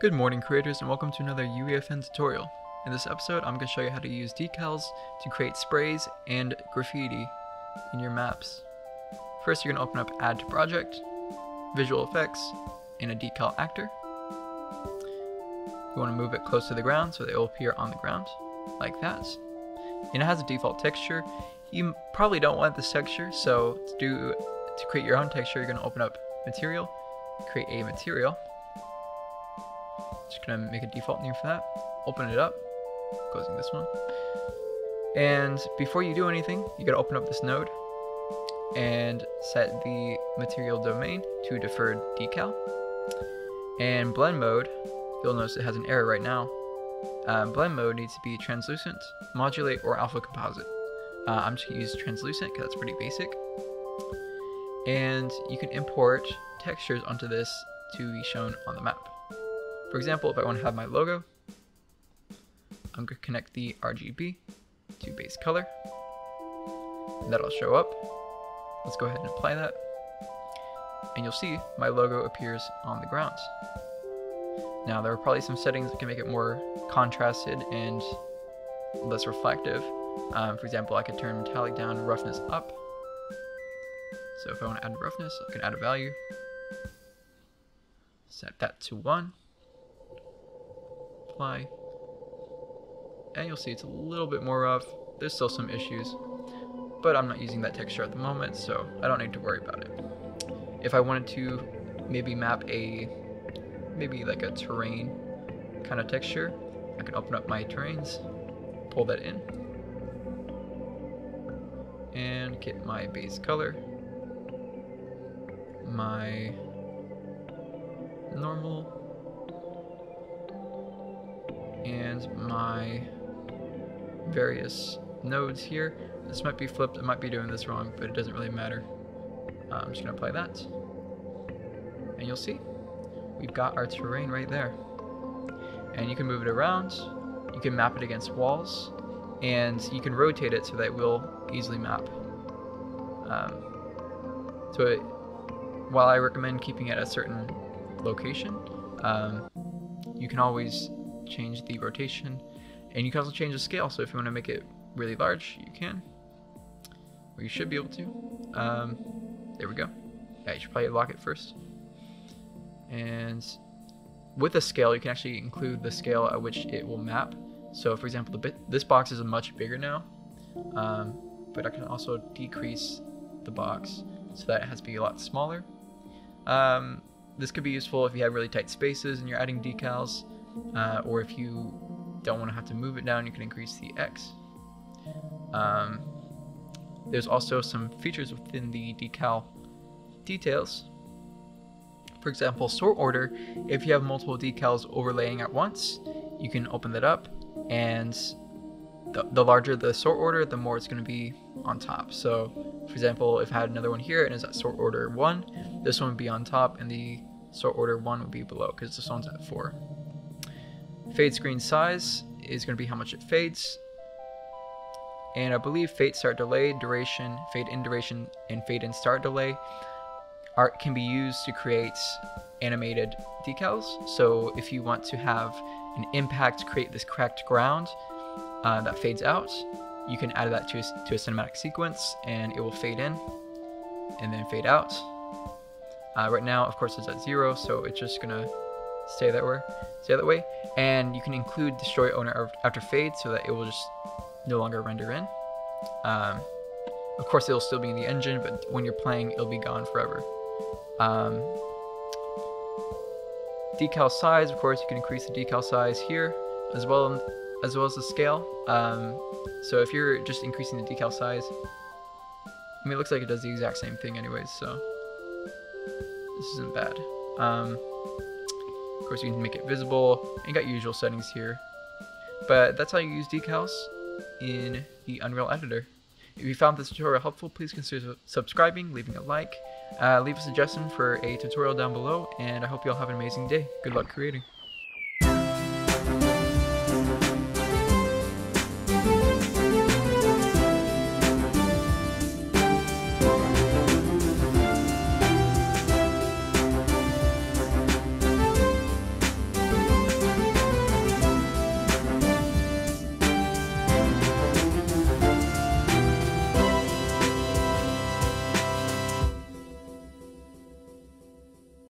Good morning creators and welcome to another UEFN tutorial. In this episode I'm going to show you how to use decals to create sprays and graffiti in your maps. First you're going to open up add to project, visual effects, and a decal actor. You want to move it close to the ground so it will appear on the ground, like that. And it has a default texture. You probably don't want this texture, so to do to create your own texture you're going to open up material, create a material, just gonna make a default name for that. Open it up, closing this one. And before you do anything, you gotta open up this node and set the material domain to deferred decal. And blend mode, you'll notice it has an error right now. Uh, blend mode needs to be translucent, modulate, or alpha composite. Uh, I'm just gonna use translucent because that's pretty basic. And you can import textures onto this to be shown on the map. For example, if I want to have my logo, I'm going to connect the RGB to base color. And that'll show up. Let's go ahead and apply that. And you'll see my logo appears on the ground. Now there are probably some settings that can make it more contrasted and less reflective. Um, for example, I could turn metallic down, roughness up. So if I want to add roughness, I can add a value. Set that to 1 apply. And you'll see it's a little bit more rough. There's still some issues, but I'm not using that texture at the moment, so I don't need to worry about it. If I wanted to maybe map a, maybe like a terrain kind of texture, I can open up my terrains, pull that in, and get my base color, my normal and my various nodes here. This might be flipped, I might be doing this wrong, but it doesn't really matter. Uh, I'm just going to apply that. And you'll see, we've got our terrain right there. And you can move it around, you can map it against walls, and you can rotate it so that it will easily map. Um, so it, while I recommend keeping it at a certain location, um, you can always change the rotation, and you can also change the scale. So if you want to make it really large, you can, or you should be able to. Um, there we go. Yeah, you should probably lock it first. And with a scale, you can actually include the scale at which it will map. So for example, the bit, this box is much bigger now, um, but I can also decrease the box so that it has to be a lot smaller. Um, this could be useful if you have really tight spaces and you're adding decals uh, or if you don't want to have to move it down, you can increase the X. Um, there's also some features within the decal details. For example, sort order, if you have multiple decals overlaying at once, you can open that up and the, the larger the sort order, the more it's going to be on top. So, for example, if I had another one here and it's at sort order 1, this one would be on top and the sort order 1 would be below because this one's at 4. Fade screen size is going to be how much it fades. And I believe fade start delay, duration, fade in duration, and fade in start delay art can be used to create animated decals. So if you want to have an impact create this cracked ground uh, that fades out, you can add that to a, to a cinematic sequence and it will fade in and then fade out. Uh, right now, of course, it's at zero, so it's just gonna stay that way, stay that way. And you can include destroy owner after fade so that it will just no longer render in. Um, of course, it'll still be in the engine, but when you're playing, it'll be gone forever. Um, decal size, of course, you can increase the decal size here as well as well as the scale. Um, so if you're just increasing the decal size, I mean, it looks like it does the exact same thing anyways, so this isn't bad. Um, of course, you can make it visible, and got usual settings here. But that's how you use decals in the Unreal Editor. If you found this tutorial helpful, please consider subscribing, leaving a like, uh, leave a suggestion for a tutorial down below, and I hope you all have an amazing day. Good luck creating.